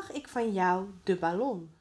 mag ik van jou de ballon?